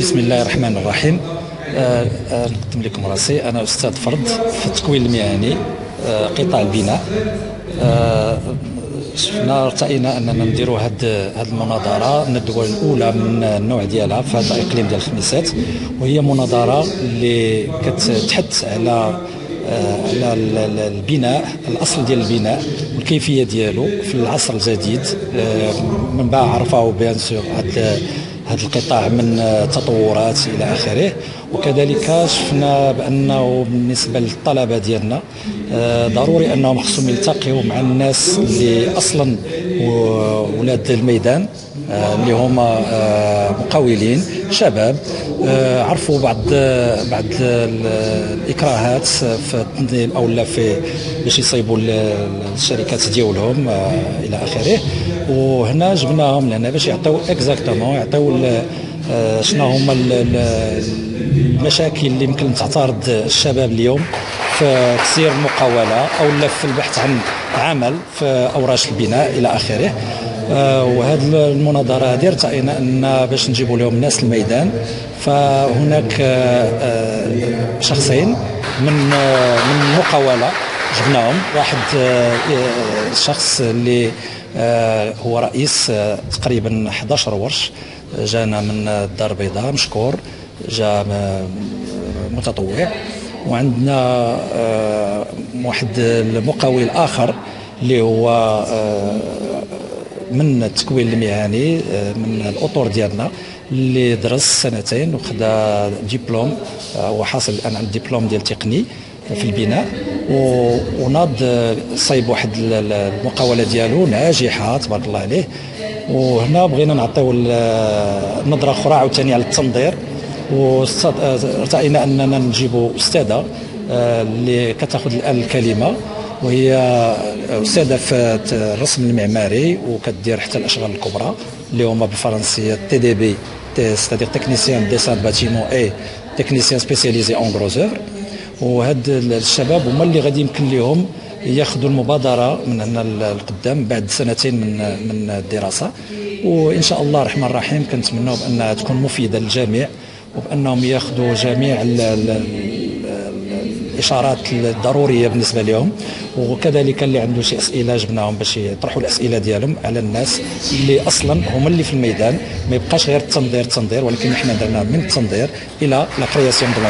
بسم الله الرحمن الرحيم. آه، آه، نقدم لكم راسي. أنا أستاذ فرد في التكوين المهني آه، قطاع البناء. شفنا ارتئينا أننا نديروا هاد هاد المناظرة. الندوة الأولى من النوع ديالها في هذا الإقليم ديال الخميسات وهي مناظرة اللي كتحث على على البناء الأصل ديال البناء والكيفية ديالو في العصر الجديد. من بعد عرفه بيان سور هذا القطاع من تطورات إلى آخره. وكذلك شفنا بأنه بالنسبة للطلبة ديالنا آه، ضروري أنهم خصهم يلتقيوا مع الناس اللي أصلا ولاد الميدان آه، اللي هما آه، مقاولين شباب. عرفوا بعض بعض الإكراهات في التنظيم أو لا في باش يصيبوا الشركات ديالهم إلى آخره. وهنا جبناهم لهنا باش يعطيو اكزاكتومون يعطيو شنو هما المشاكل اللي يمكن تعترض الشباب اليوم في تسيير المقاوله أو في البحث عن عمل في أوراش البناء إلى آخره. آه، وهذه المناظرة هذه ارتئينا أن باش نجيبوا لهم الناس الميدان فهناك آه، شخصين من من المقاوله جبناهم. واحد الشخص آه، اللي هو رئيس تقريبا 11 ورش. جانا من الدار البيضاء مشكور جاء متطوع. وعندنا آه، واحد المقاول اخر اللي هو آه، من التكوين المهني آه، من الاطر ديالنا اللي درس سنتين وخدا ديبلوم وحاصل الآن على الدبلوم ديال تقني في البناء. وناض صايب واحد المقاولة ديالو ناجحة تبارك الله عليه. وهنا بغينا نعطيو نظرة أخرى عاوتاني على التنظير. وارتئينا أننا نجيبوا أستاذة آه، اللي كتاخذ الان الكلمة وهي أستاذة في الرسم المعماري وكدير حتى الأشغال الكبرى اللي هما بالفرنسية تي دي بي c'est-à-dire technicien dessin bâtiment et technicien spécialisé en gros œuvre وهاد الشباب هما اللي غادي يمكن لهم ياخذوا المبادرة من هنا القدام بعد سنتين من من الدراسة. وإن شاء الله الرحمن الرحيم كنتمنوا بانها تكون مفيدة للجميع وبأنهم ياخذوا جميع الإشارات الضرورية بالنسبة لهم. وكذلك اللي عنده شي أسئلة جبناهم باش يطرحوا الأسئلة ديالهم على الناس اللي أصلا هما اللي في الميدان. ما يبقاش غير التنظير التنظير ولكن إحنا درنا من التنظير إلى la création de